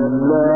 وَلَا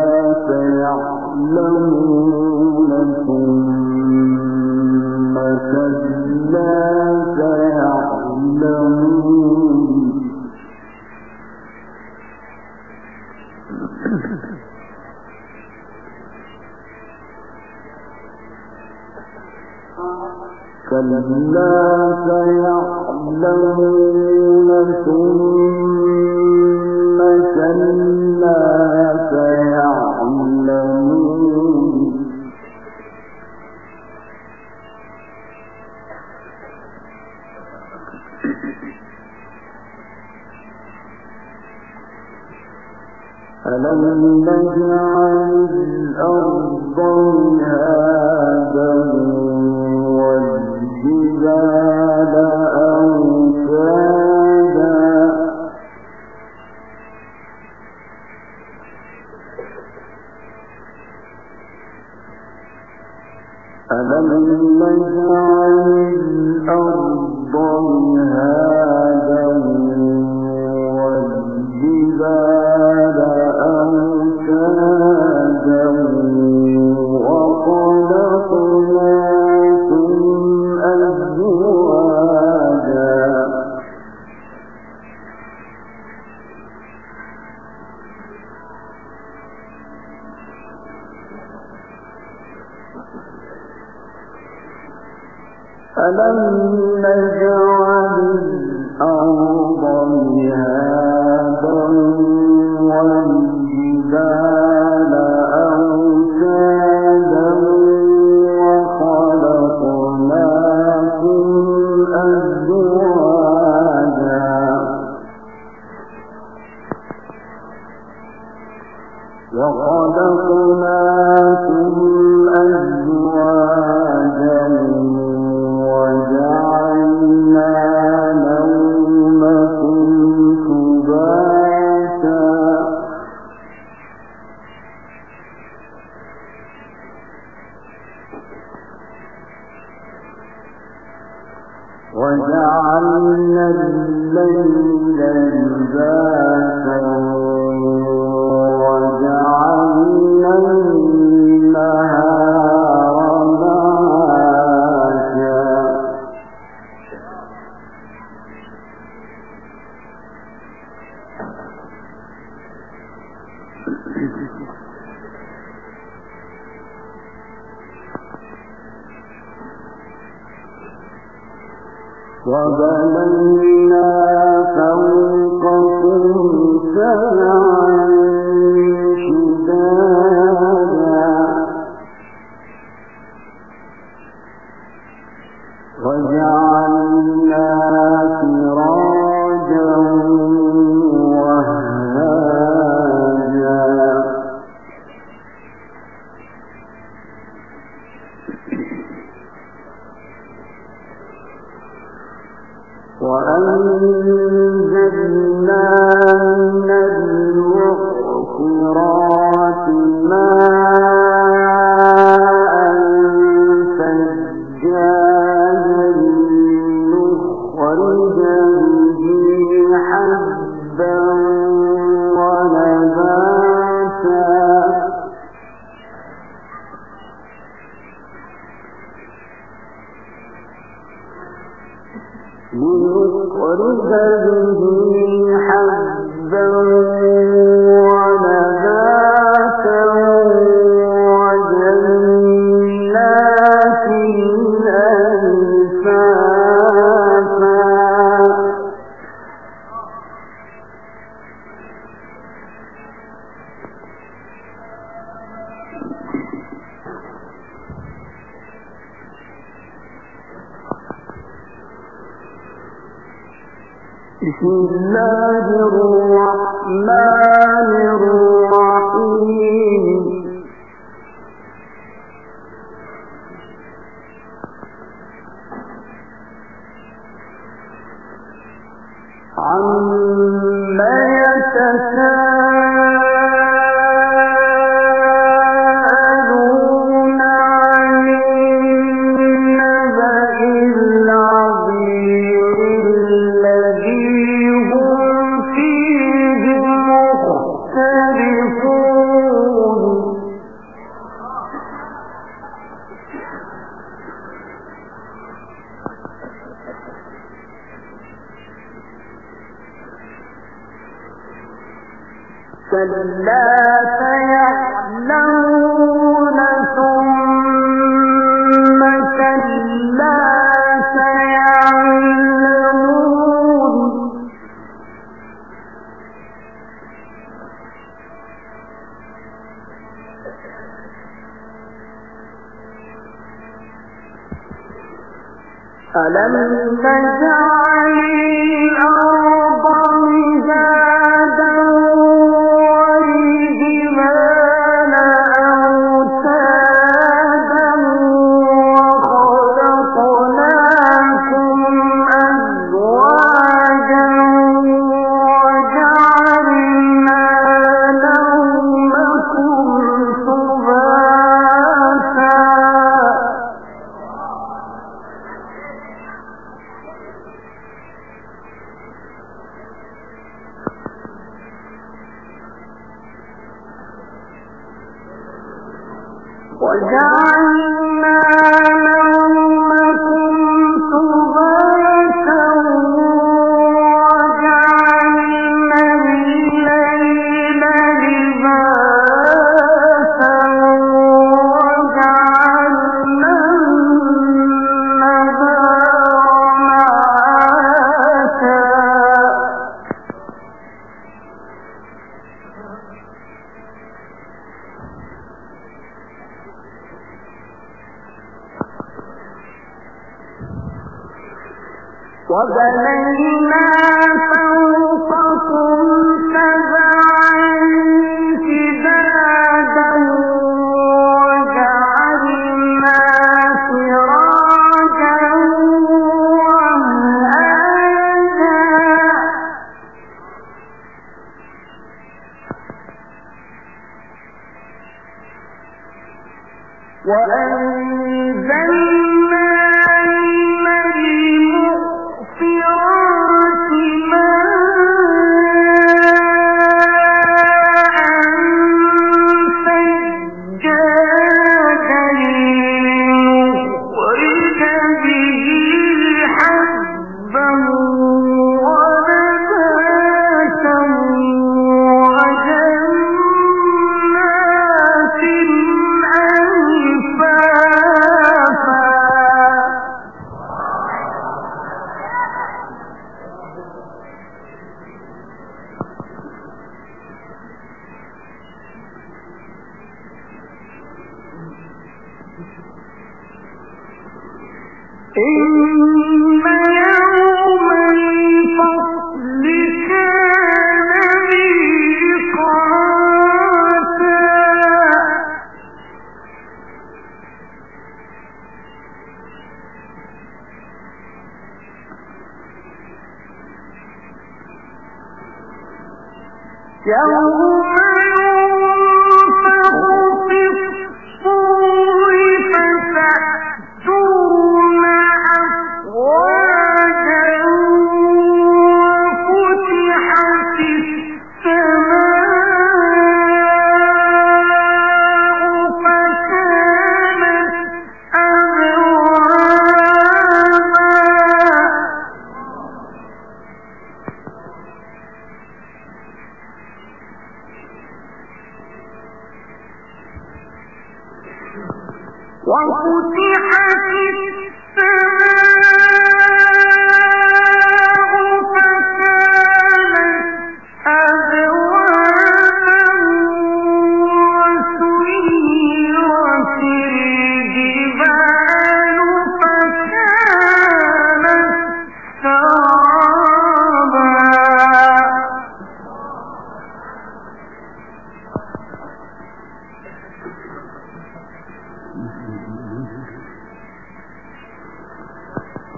ألم نجعل الأرض والجبال وَبَنَيْنَا فَوْقَكُمْ سَبْعًا عما يتساءلون ألم نجعل الأرض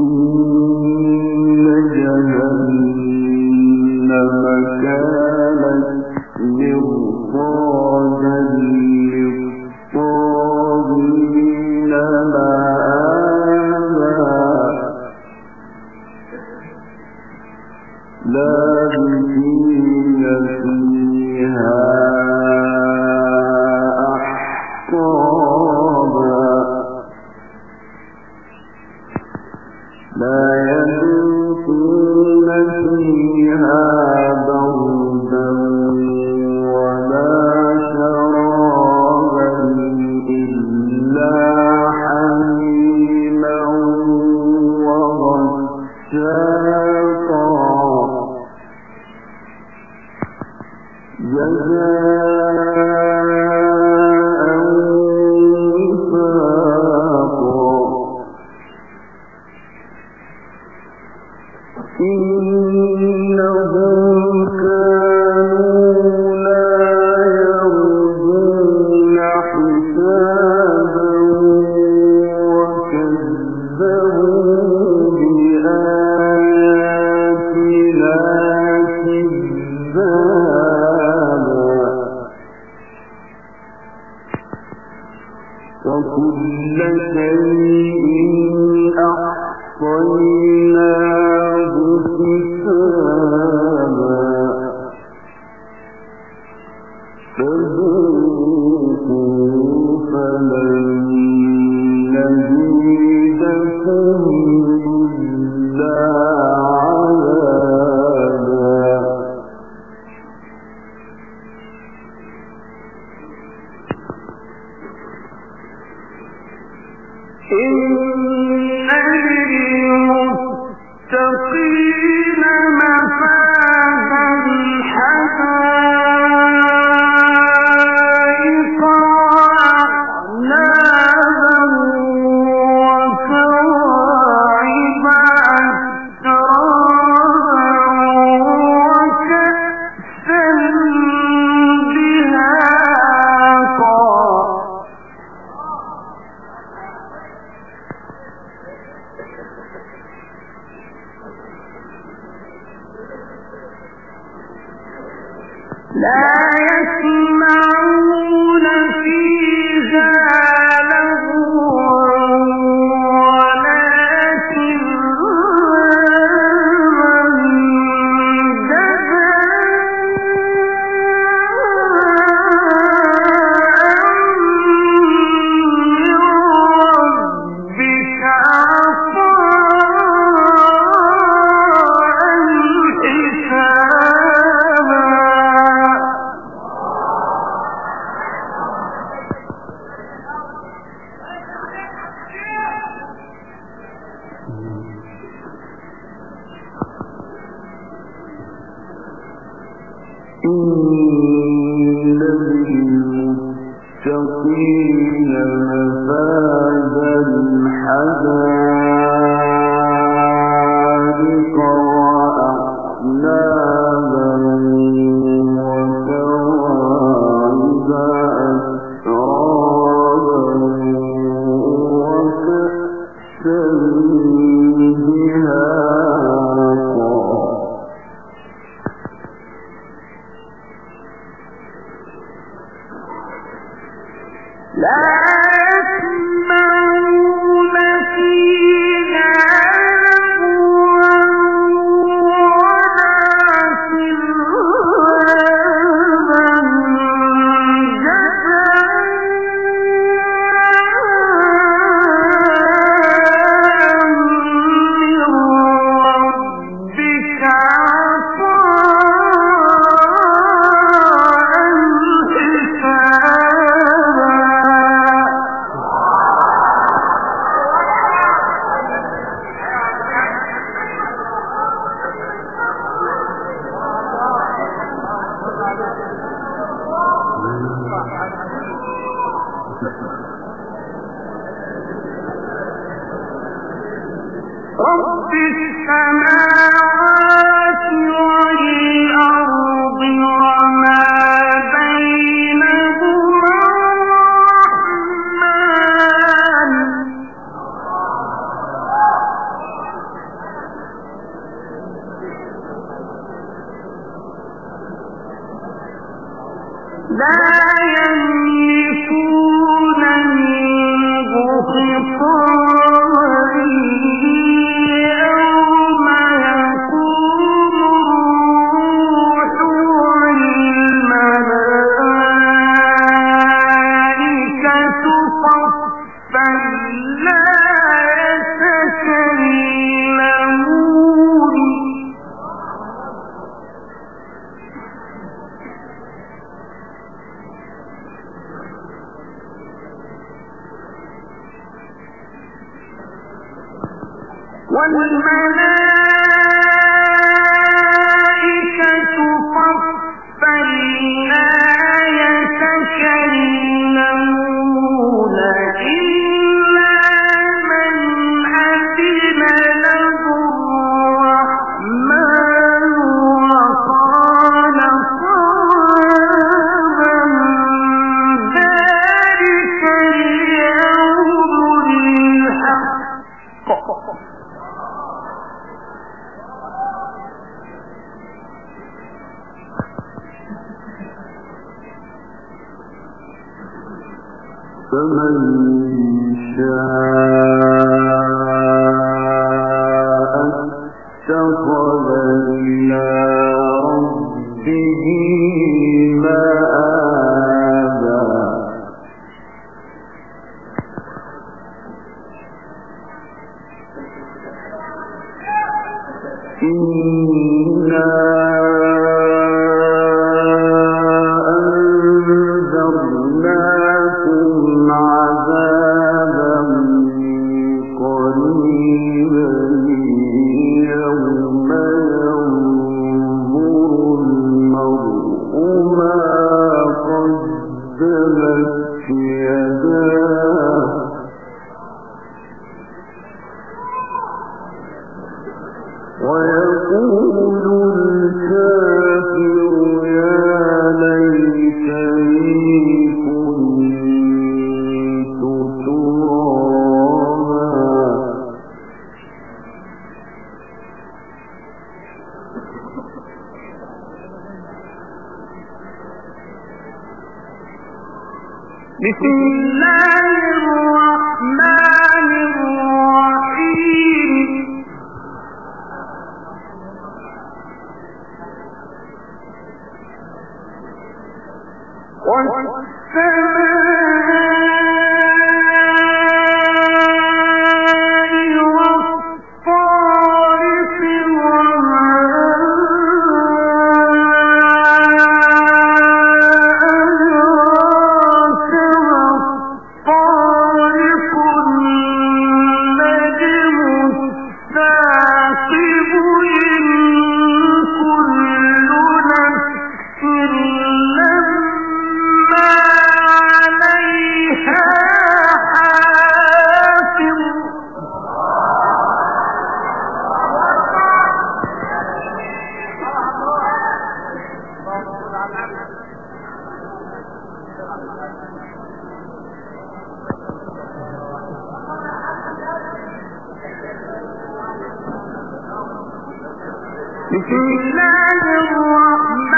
Ooh. إن للمتقين لا Consider بسم الله الرحمن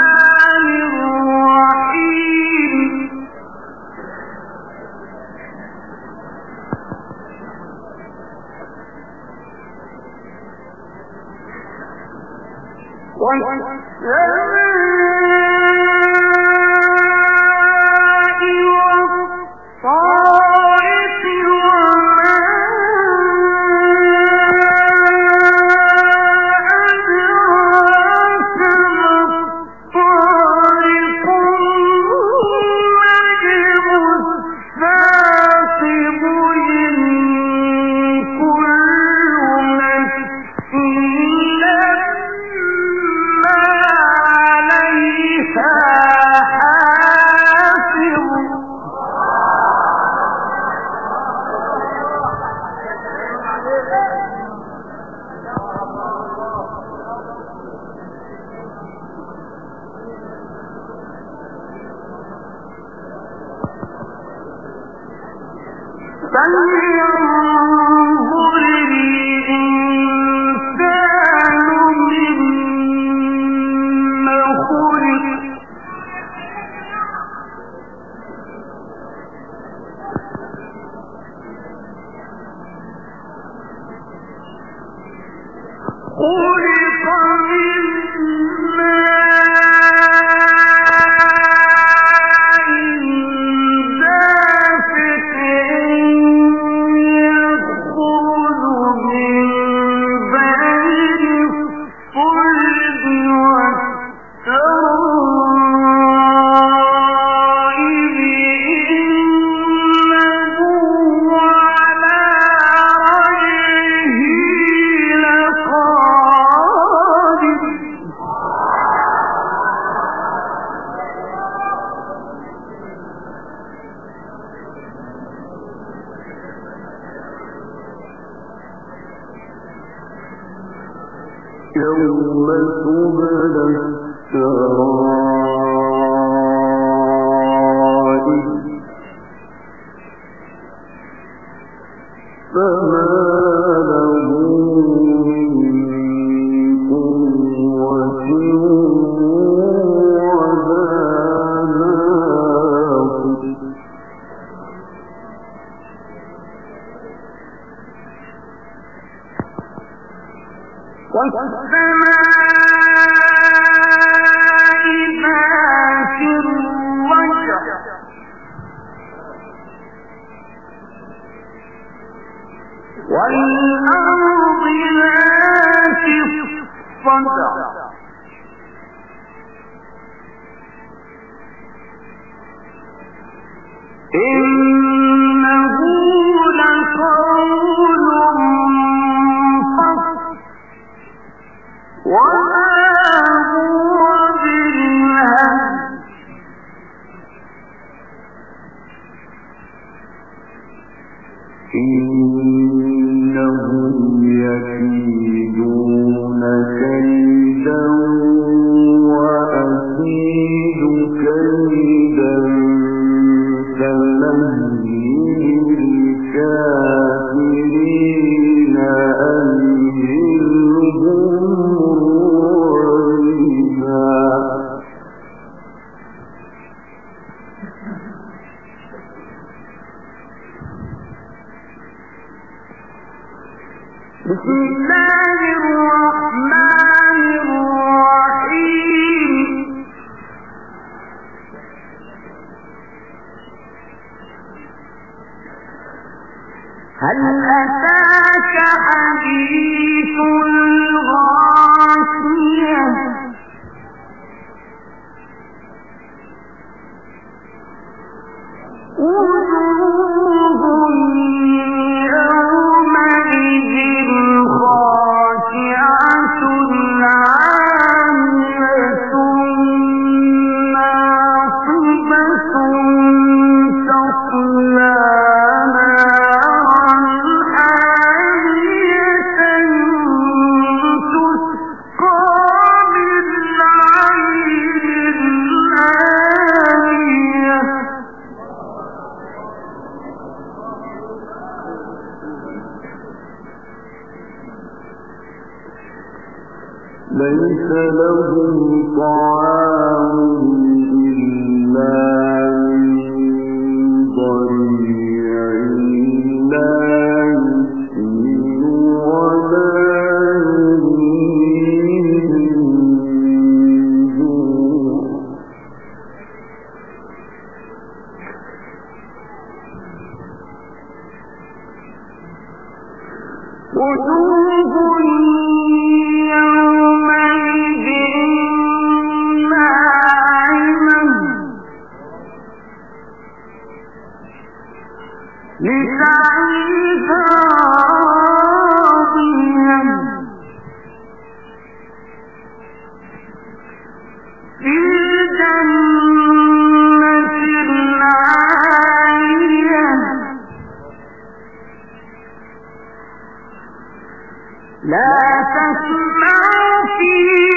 但一定 والأرض لا الصدع. إن بسم الله الرحمن الرحيم. هل أتاك حبيب ليس لهم طعام إلا لا تسمع فيه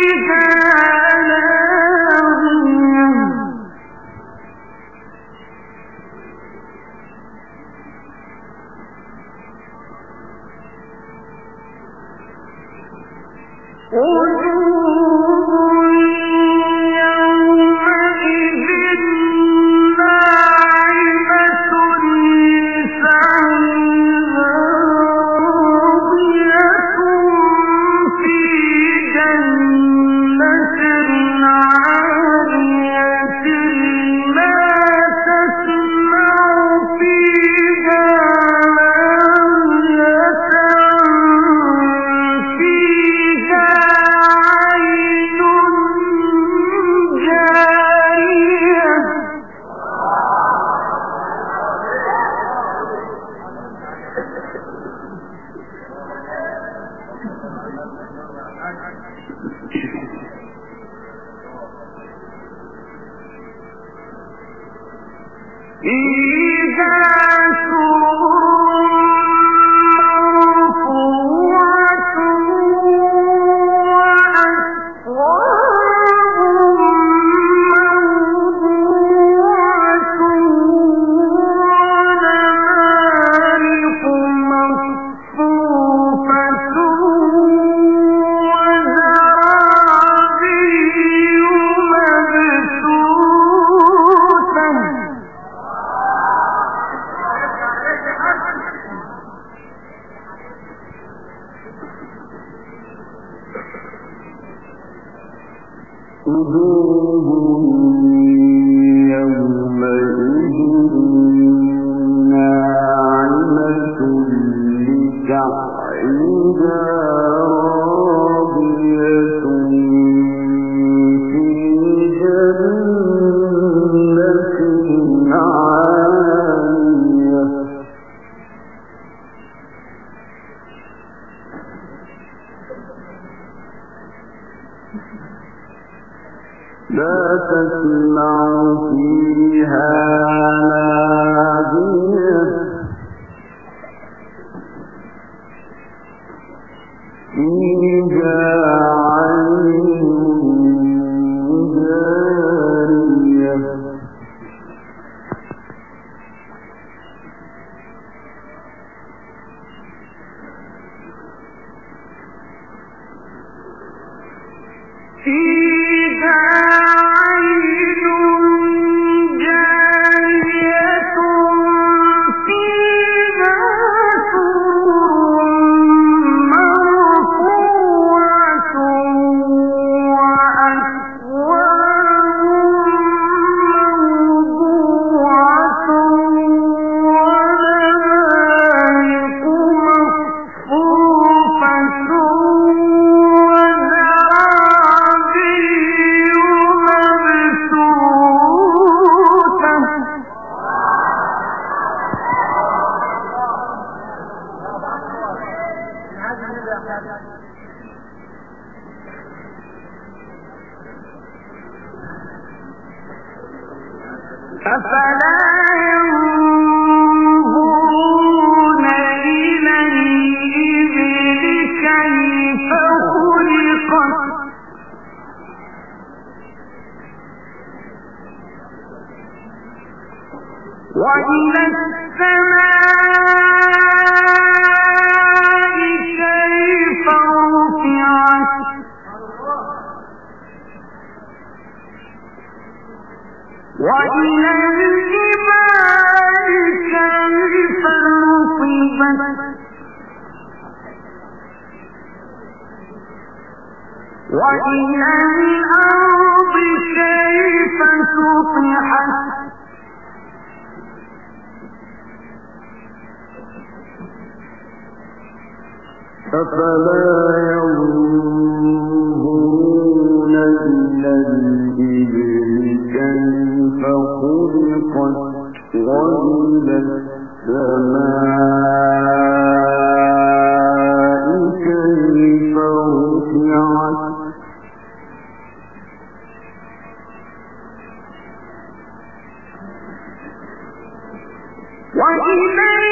إن بِالْعَالَمِينَ وإلى السماء كيف وإلى الجبال كيف وإلى الأرض كيف سطحت؟ أفلا ينظرون إلى الإبل كيف خلقت وإلى السماء كيف رفعت. وإلى